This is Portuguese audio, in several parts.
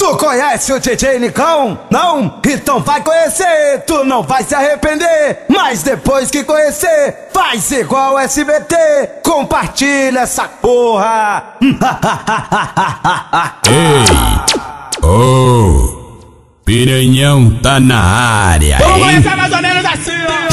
Tu conhece o DJ Nicão? Não? Então vai conhecer, tu não vai se arrepender. Mas depois que conhecer, faz igual SBT. Compartilha essa porra. Ei! Oh! Piranhão tá na área. Vamos começar mais ou menos assim, ó.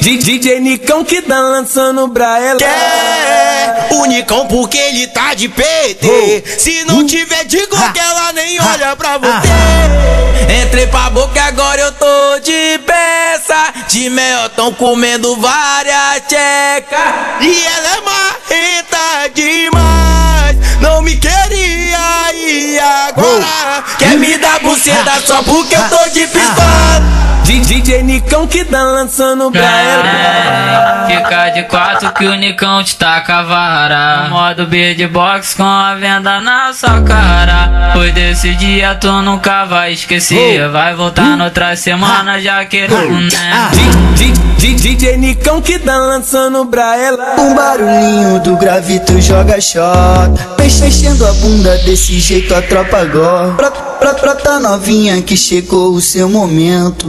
DJ Nicão que tá lançando pra ela. Quer o Nicão porque ele tá de PT. Se não tiver, digo que ela nem olha pra você. Entrei pra boca agora eu tô de peça. De mel tão comendo várias tchecas. E ela é marrenta demais. Não me queria e agora quer me dar buceta só porque eu tô de pistola. DJ Nicão que tá lançando pra ela. Fica de quatro que o Nicão te taca a vara. Modo beatbox com a venda na sua cara. Pois desse dia tu nunca vai esquecer. Vai voltar noutra semana já querendo, né? DJ Nicão que tá lançando pra ela. Um barulhinho do gravito joga shot. Mexendo a bunda desse jeito a tropa gosta. Pra, pra, tá novinha que chegou o seu momento.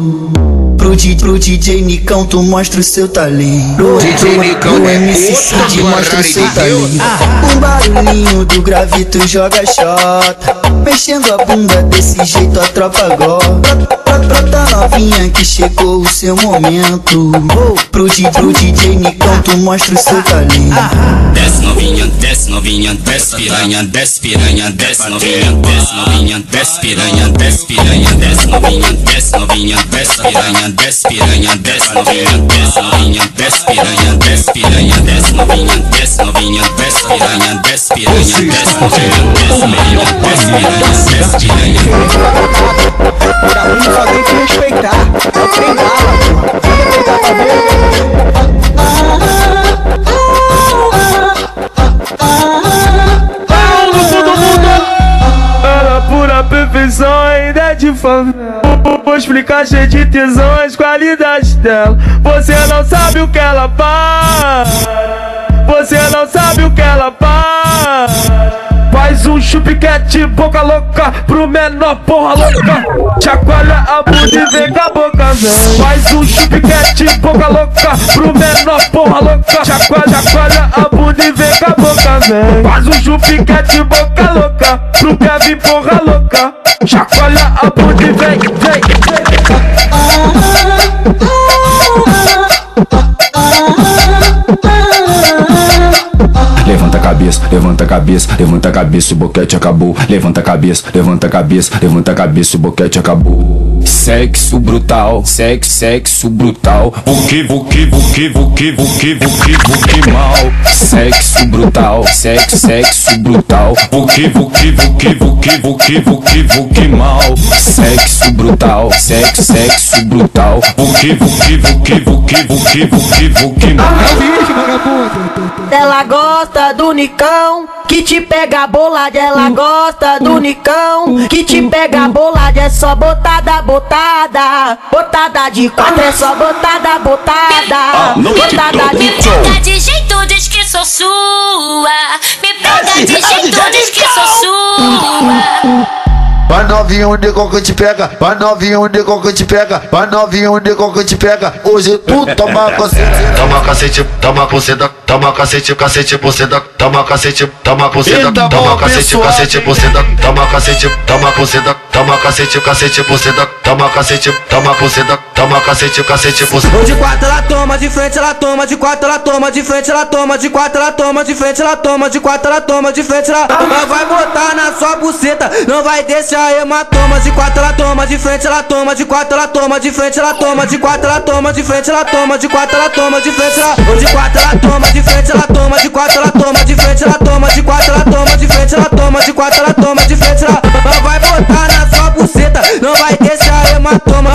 Pro, di, pro DJ Nicão tu mostra o seu talento. Pro, DJ Nicão pro é MC Cid mostra o seu talento. Um barulhinho do gravito joga shot. Mexendo a bunda desse jeito a tropa gosta. Tá novinha que chegou o seu momento. Pro, di, pro DJ Nicão tu mostra o seu talento. Desce novinha, desce novinha, desce piranha, desce piranha, desce novinha, desce novinha, desce piranha, desce piranha, desce novinha, desce novinha, desce piranha, desce piranha, desce novinha, desce novinha, desce piranha, desce piranha, desce novinha, desce novinha, desce piranha, desce piranha, desce novinha, desce novinha, desce piranha, desce piranha. Só tem respeitar. Tem bala, Vai respeitar também. Ela pura perfeição ainda é de favela. Vou explicar cheio de tesão as qualidades dela. Você não sabe o que ela faz. Você não sabe o que ela faz. Faz um chupiquete, boca louca, pro menor porra louca. Chacoalha a bunda e vem com a boca, vem. Faz um chupiquete, boca louca, pro menor porra louca. Chacoalha, chacoalha a bunda e vem com a boca, vem. Faz um chupiquete, boca louca, pro Kevin porra louca. Chacoalha a bunda e vem, vem, vem. Cabeça, levanta a cabeça, levanta a cabeça, o boquete acabou. Levanta a cabeça, levanta a cabeça, levanta a cabeça, o boquete acabou. Sexo brutal, sexo, sexo brutal. Vuki, vuki, vuki, vuki, vuki, vuki, vuki mal. Sexo brutal, sexo, sexo brutal. Vuki, vuki, vuki, vuki, vuki, vuki, vuki mal. Sexo brutal, sexo, sexo brutal. Vuki, vuki, vuki, vuki, vuki, vuki, vuki mal. Ela gosta do Nicão, que te pega bolada. Ela gosta do Nicão, que te pega bolada. É só botada, botada. Botada de quatro, é só botada, botada. Botada de pega de jeito, diz que sou sua. Me pega de jeito, diz que sou sua. Vai novinho de que te pega, vai novinho de que te pega, vai novinho de que te pega. Hoje tu toma cacete, toma cacete, toma buceta, toma cacete, cacete, buceta, toma cacete, toma buceta, toma cacete, cacete, buceta, toma cacete, toma buceta, toma cacete, cacete, buceta, toma cacete, toma buceta, toma cacete, cacete, buceta. De quatro ela toma, de frente ela toma, de quatro ela toma, de frente ela toma, de quatro ela toma, de frente ela toma, de quatro ela toma, de frente ela Ela vai botar na sua buceta, não vai deixar hematoma. De quatro ela toma, de frente ela toma, de quatro ela toma, de frente ela toma, de quatro ela toma, de frente ela toma, de quatro ela toma, de frente ela De quatro ela toma, de frente ela toma, de quatro ela toma, de frente ela toma, de quatro ela toma, de frente ela toma, de quatro ela toma, de frente ela Ela vai botar na sua buceta, não vai deixar hematoma.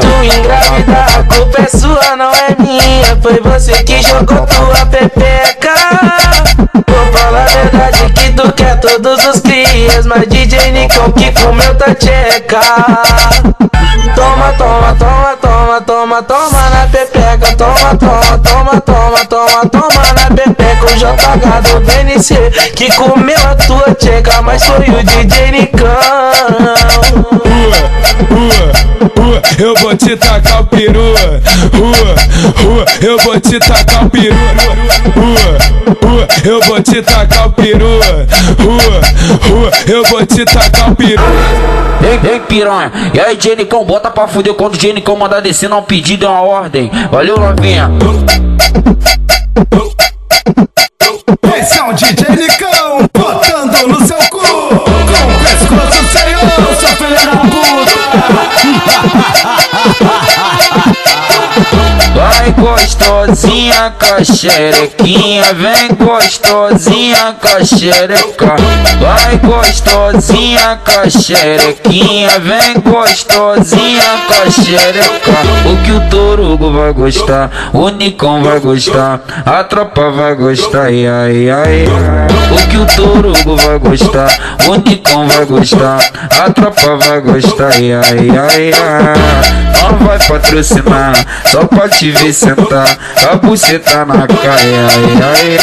Tu engravidar, a culpa é sua, não é minha. Foi você que jogou tua pepeca. Vou falar a verdade que tu quer todos os crias, mas DJ Nicão que comeu tua tcheca. Toma, toma, toma, toma, toma, toma, na pepeca, toma, toma, toma, toma, toma, toma na pepeca. O JH do VNC que comeu a tua tcheca, mas foi o DJ Nicão. Eu vou te tacar o peru. Rua, rua, eu vou te tacar o peru. Rua, rua, eu vou te tacar o peru. Rua, rua, eu vou te tacar o peru. Ei, ei, piranha, e aí, Jenicão, bota pra fuder quando o Jenicão mandar descer, não pedido é uma ordem. Valeu, novinha. Esse é um DJ Nicão, gostosinha com a xerequinha, vem gostosinha com a xereca. Vai gostosinha com a xerequinha, vem gostosinha com a xereca. O que o Torugo vai gostar, o Nicão vai gostar, a tropa vai gostar, ai ai ai. O que o Torugo vai gostar, o Nicão vai gostar, a tropa vai gostar, ai ai ai. Não vai patrocinar, só pra te ver sentar, a buceta na caia, ai ai.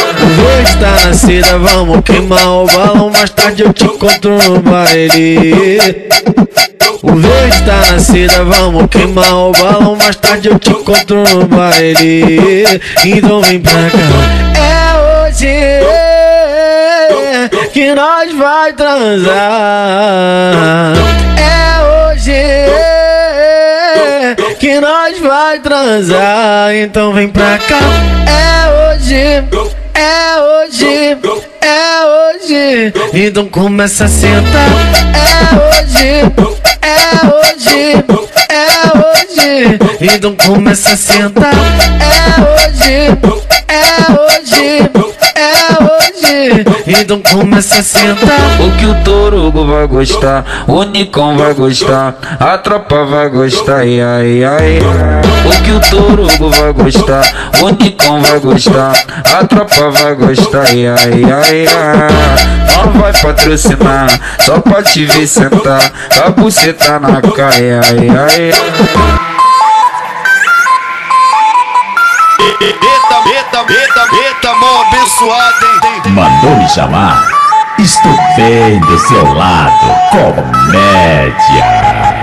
Hoje tá nascida, vamos queimar o balão. Mais tarde eu te encontro no baile. O verde tá nascida, vamos queimar o balão. Mais tarde eu te encontro no baile. Então vem pra cá. É hoje que nós vai transar. É hoje que nós vai transar. Então vem pra cá. É hoje, é hoje, é hoje. Então começa a sentar. É hoje, é hoje, é hoje. Então começa a sentar. É hoje, é hoje, é hoje. Então começa a sentar. O que o Torugo vai gostar, o Nicão vai gostar, a tropa vai gostar, ai ai ai. O que o Torugo vai gostar, o Nicão vai gostar, a tropa vai gostar, ai ai ai. Não vai patrocinar, só pra te ver sentar, a buceta na caia, ai ai. Eita, eita, eita, eita, mão abençoada, hein? Mandou me chamar? Estou bem do seu lado, comédia.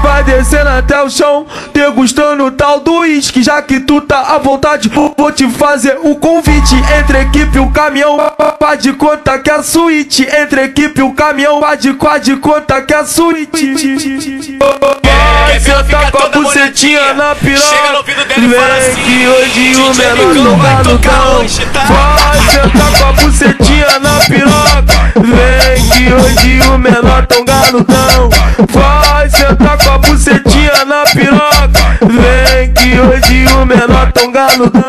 Vai descendo até o chão, degustando o tal do uísque. Já que tu tá à vontade, vou te fazer o convite. Entre a equipe e o caminhão, pá de conta que é suíte. Entre a equipe e o caminhão, pá de quad conta que é suíte. Vai sentar com a bucetinha na piroca. Vem que hoje o menor não vai no cão. Vai sentar com a bucetinha na piroca. Vem que hoje o menor tão galudão. Vai sentar com a bucetinha na piroca. Vem que hoje o menor tão galudão.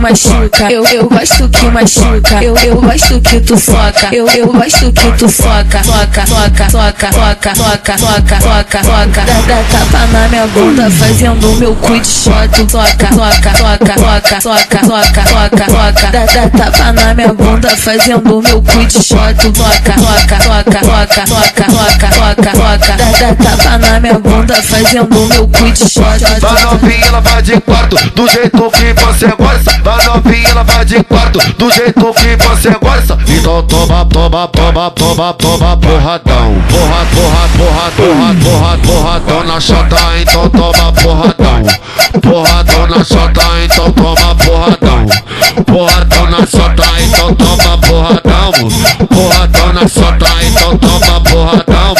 Machuca, eu, eu gosto que machuca, eu, eu gosto que tu soca, eu, eu gosto que tu soca, soca, soca, soca, soca, soca, soca, soca, soca, dá, tapa na minha bunda fazendo meu cu de shot, soca, soca, soca, soca, soca, soca, soca, soca, dá, tapa na minha bunda fazendo meu cu de shot, soca, soca, soca, soca, soca, soca, soca, soca, dá, tapa na minha bunda fazendo meu cu de shot. Vai novinha, vai de quarto, do jeito que você gosta. Vai novinha, ela vai de quarto, do jeito que você gosta. Então toma, toma, toma, toma, toma, porradão. Porra, porra, porra, porra, porra, porradão na chota, então toma porradão. Porradão na chota, então toma porradão. Porradão na chota, então toma porradão. Porradão na chota, então toma porradão.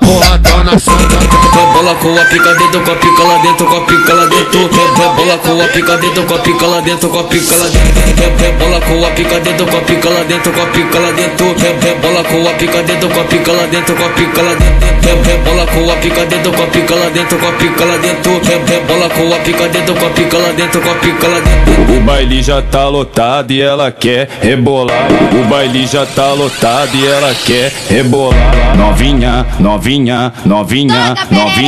Porradão na chota. Rebola com a pica dentro, com a pica lá dentro, com a pica lá dentro. Rebola com a pica dentro, com a pica lá dentro, com a pica lá dentro. Rebola com a pica dentro, com a pica lá dentro, com a pica lá dentro. Rebola com a pica dentro, com a pica lá dentro, com a pica lá dentro. Rebola com a pica dentro, com a pica lá dentro, com a pica lá dentro. Rebola com a pica dentro, com a pica lá dentro, com a pica lá dentro. O baile já tá lotado e ela quer rebolar. O baile já tá lotado e ela quer rebolar. Novinha, novinha, novinha, novinha.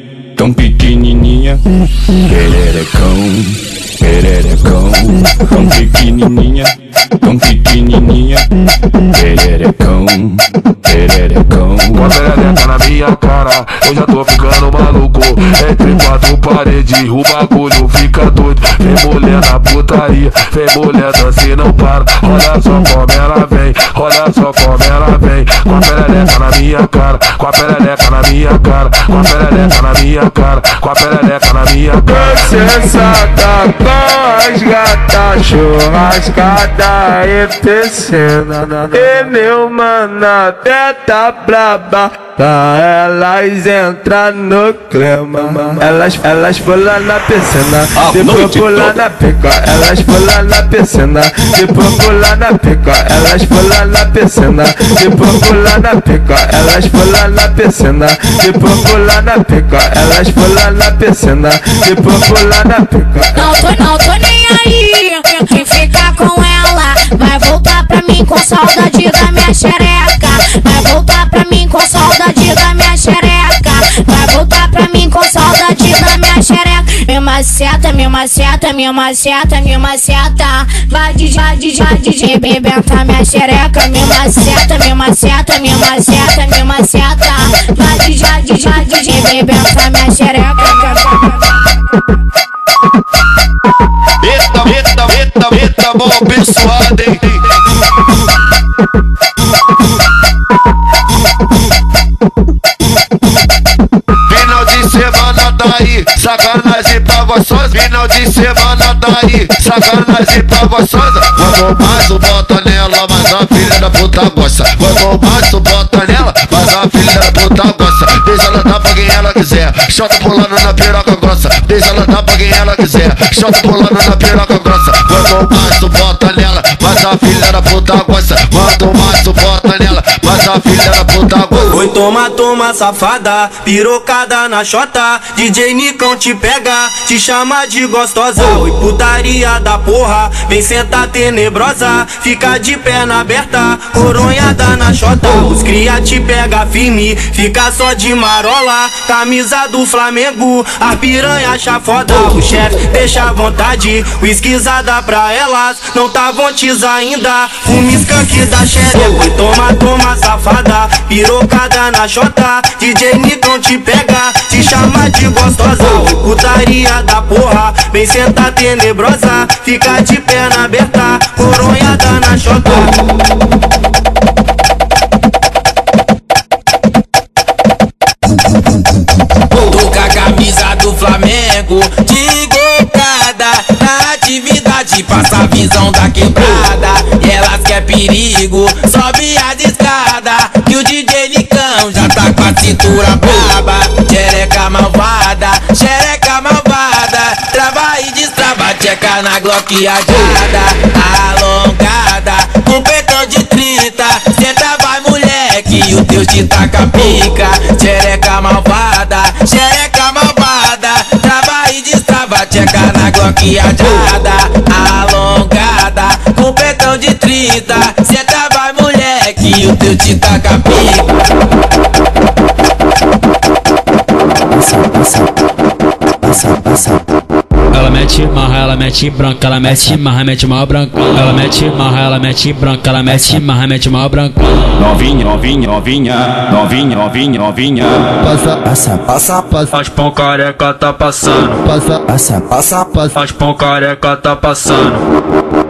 tão pequenininha, pererecão, pererecão, tão pequenininha, tão pequenininha, pererecão, pererecão. Com a perereca na minha cara, eu já tô ficando maluco. Entre quatro paredes, o bagulho fica doido. Vem mulher na putaria, vem mulher dança e não para. Olha só como ela vem, olha só como ela vem. Com a perereca na minha cara, com a perereca na minha cara, com a perereca na minha cara, com a perereca na minha cara. Você sata com as gatas churrascada e piscina E meu mano até tá braba Pra elas entrar no clima. Elas, elas pulam na piscina. Depois pulam na pica Elas pulam na piscina. Depois pulam na pica Elas pulam na piscina. Depois pulam na pica Elas pulam na piscina. Depois pulam na pica Elas pulam na piscina. Depois pulam na pica Não tô, não tô nem aí. Quem ficar com ela vai voltar pra mim com saudade da minha xereca. Vai voltar pra mim com saudade maceta, me maceta, me maceta, me maceta. Vai de vai de vai de rebenta minha xereca. Me maceta, me maceta, me maceta, me maceta. Vai de vai de vai de rebenta minha xereca. Eita, eita, eita, eita, mó abençoada, hein? Daí, sacanagem pra vocês. Final de semana daí, sacanagem pra vocês. Quando mais o bota nela, mas a filha da puta gosta. Quando mais o bota nela, mas a filha da puta gosta. Deixa ela dar pra quem ela quiser. Chota pulando na piroca grossa. Deixa ela dar pra quem ela quiser. Chota pulando na piroca grossa. Quando mais tu bota nela, mas a filha da puta gosta. Quanto mais tu bota nela, mas a filha da puta gosta. Oi, toma, toma, safada, pirocada na chota. DJ Nicão te pega, te chama de gostosa. Oi, putaria da porra, vem sentar tenebrosa. Fica de perna aberta, coronhada na chota. Os cria te pega firme, fica só de marola. Camisa do Flamengo, a piranha acha foda. O chefe deixa à vontade, whiskyzada pra elas. Não tá vontes ainda, fume skunk da xereca. Oi, toma, toma, safada, pirocada na chota. DJ Nicão te pega, te chama de gostosa. Putaria da porra, vem sentar tenebrosa. Fica de perna aberta, coronhada na chota. Tô com a camisa do Flamengo de gocada Na atividade passa a visão da quebrada elas quer perigo, sobe a escada Que o DJ cintura braba Xereca malvada, xereca malvada Trava e destrava, tcheca na gloqueada Alongada, com peitão de 30 Senta vai moleque, o Deus te taca pica. Xereca malvada, xereca malvada Trava e destrava, tcheca na gloqueada Alongada, com peitão de 30 Senta vai moleque, o Deus te taca pica Ela mete marra, ela mete branca, ela mete marra, mete mal branca. Ela mete marra, ela mete branca, ela mete marra, mete mal branca. Novinha, novinha, novinha, novinha, novinha, novinha. Passa, passa, passa, passa. As pão careca tá passando. Passa, passa, passa, passa. As pão careca tá passando.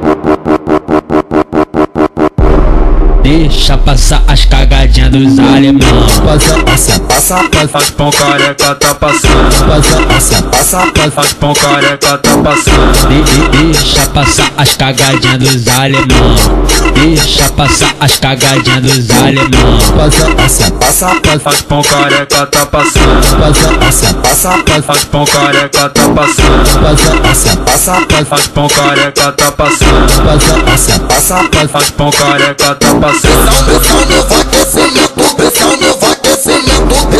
Deixa passar as cagadinhas dos alemão. Passa, passa, passa, passa. As pão careca tá passando. Passa, passa, passa, passa. As pão careca tá passando. De- de- Deixa passar as cagadinhas dos alemão. Deixa passar as cagadinhas dos alemão. Passa, passa, passa, passa. As pão careca tá passando. Passa, passa, passa, passa. As pão careca tá passando. Passa, passa, passa, passa. As pão careca tá passando. Passa, passa, passa, passa. As pão careca tá passando. Carnaval, carnaval, carnaval, carnaval, carnaval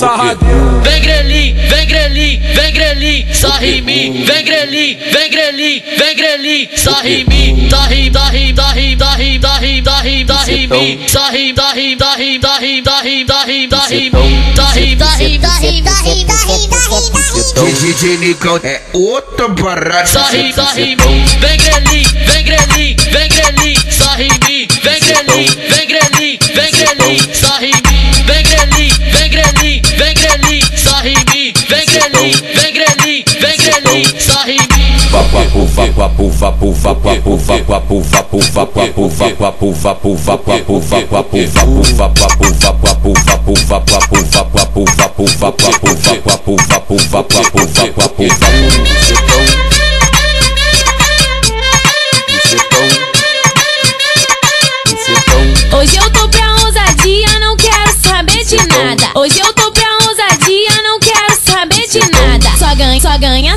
sarradeira. Vem grelin, vem grelin, vem grelin, em mim. Vem grelin, vem grelin, vem grelin, em mim. Dá rim, dá rim, dá rim, dá rim, dá rim, dá rim, dá rim, mim. Sarre, dá rim, dá rim, dá rim, dá rim, dá rim, dá rim, mim. Dá rim, dá rim, dá rim, dá rim, dá rim, dá rim, dá rim. DJ Nicão é outra parada. Sarre, sarre em mim. Vem grelin, vem grelin, vem grelin, em mim. Vem grelin, vem grelin, Hoje eu tô pra ousadia, não quero saber de nada. Hoje eu tô pra ousadia, não quero saber de nada. Só ganha, só ganha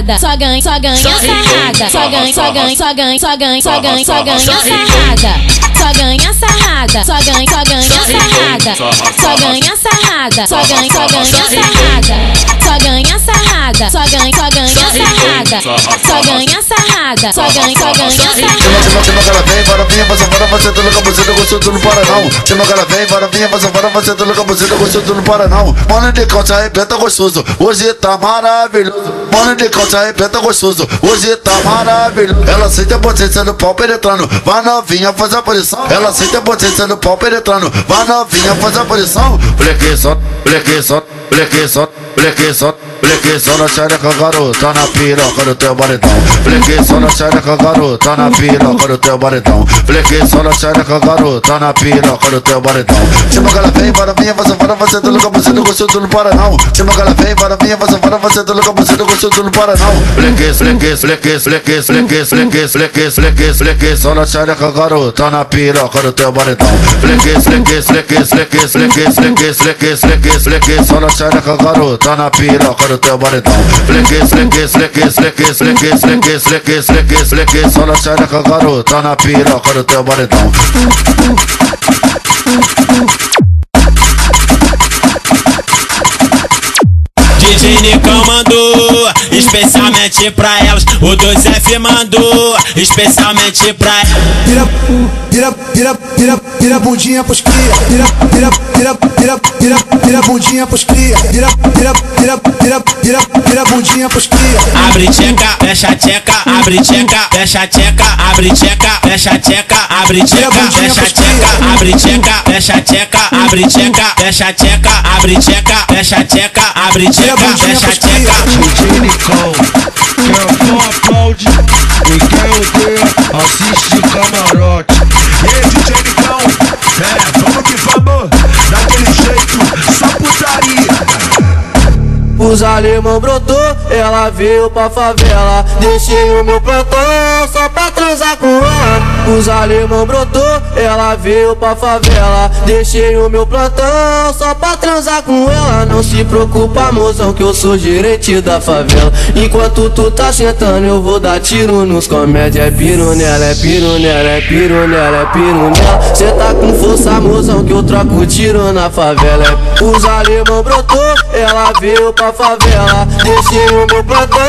sarrada. Só ganha, só ganha sarrada. Só ganha, só ganha, só ganha, só ganha, só ganha, só ganha sarrada. Só ganha sarrada. Só ganha, só ganha sarrada. Só ganha sarrada. Só ganha, só ganha sarrada. Só ganha sarrada. Só ganha, só ganha sarrada. Só ganha sarrada. Só ganha, só ganha sarrada. Chama, chama, cara, vem, bora, vinha, você, bora, você, tu nunca você, gostoso, tu não para não. Chama, cara, vem, bora, vinha, você, bora, você, tu nunca você, gostoso, tu não para não. Mano de calça, arrebenta gostoso, hoje tá maravilhoso. Mano de calça, arrebenta gostoso, hoje tá maravilhoso. Ela sente a potência do pau penetrando, vai novinha, faz a posição. Ela sente a potência do pau penetrando, vai novinha, faz a posição. Bleque só, bleque só, bleque só, bleque só. Bleque só na xereca, garota, na piroca do teu baritão. Bleque só na xereca, garota, na piroca do teu baritão. Bleque só na xereca, garota, na piroca do teu baritão. Chama que ela vem, para mim, você para você, tu nunca você não gostou, tu não para não. Chama que ela vem, para mim, você para você, tu nunca você não gostou, tu não para não. Bleque, bleque, bleque, bleque, bleque, bleque, bleque, bleque, bleque só na xereca, garota, na piroca do teu baritão. Bleque, bleque, bleque, bleque, bleque, bleque, bleque, bleque, bleque só na xereca, garota, na piroca do teu baritão. Bleque, bleque, bleque, bleque, bleque, bleque, bleque, bleque, bleque só na xereca, garota, na piroca do teu baritão. DJ Nicão mandou, especialmente pra elas. O 2F mandou, especialmente pra Vira, vira, vira, vira, vira bundinha pros cria. Vira, vira, vira, vira, vira, vira bundinha pros cria. Vira, vira, vira, vira, vira, vira bundinha pros cria. Abre tcheca, fecha tcheca, abre tcheca, fecha tcheca, abre tcheca, fecha tcheca, abre tcheca, fecha tcheca, abre tcheca, fecha tcheca, abre tcheca, fecha tcheca, abre tcheca, fecha tcheca, abre tcheca, fecha tcheca. DJ Nicão, quem não aplaude e quem odeia, assiste camarote. E aí, DJ Nicão? É, vamos que vamos, daquele jeito, só putaria. Os alemão brotou, ela veio pra favela. Deixei o meu plantão só pra transar com ela. Os alemão brotou, ela veio pra favela. Deixei o meu plantão só pra transar com ela. Não se preocupa, mozão, que eu sou gerente da favela. Enquanto tu tá sentando, eu vou dar tiro nos comédia. É piro nela, é piro nela, é piro nela, é piro nela. Cê tá com força, mozão, que eu troco tiro na favela. Os alemão brotou, ela veio pra favela. Deixei o meu plantão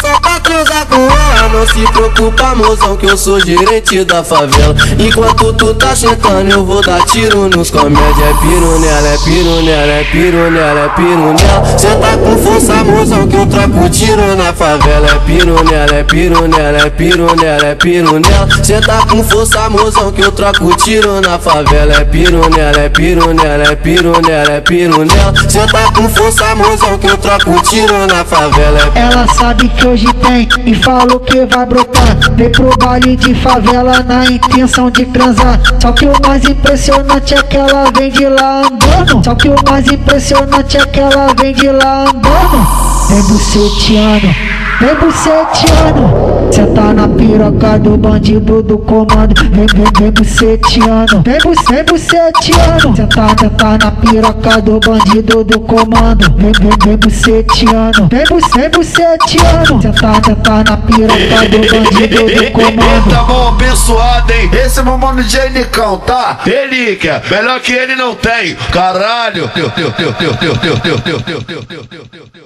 só pra transar com ela, não se preocupa, mozão, que eu sou gerente da favela. Enquanto tu tá sentando, eu vou dar tiro nos comédia. É piro nela, é piro nela, é piro nela, é piro nela. Cê tá com força, mozão, que eu troco tiro na favela. É piro nela, é piro nela, é piro nela, é piro nela. Cê tá com força, mozão, que eu troco tiro na favela. É piro nela, é piro nela, é piro nela, é piro nela. Cê tá com força, mozão, que eu troco tiro na favela. É Ela sabe que hoje tem e falou que vai brotar. Vem pro baile de favela na intenção de transar. Só que o mais impressionante é que ela vem de lá andando. Só que o mais impressionante é que ela vem de lá andando. Vem buceteando, vem buceteando. Cê tá na piroca do bandido do comando. Vem, vem, vem buceteando, vem, vem buceteando. Cê tá, cê tá na piroca do bandido do comando. Vem, vem, vem buceteando, vem, vem buceteando. Cê tá, cê tá na piroca do bandido do comando. Eita, mão abençoada, hein? Esse é meu mano J. Nicão, tá? Relíquia, melhor que ele não tem. Caralho. Teu, teu, teu, teu, teu, teu, teu, teu, teu, teu, teu, teu.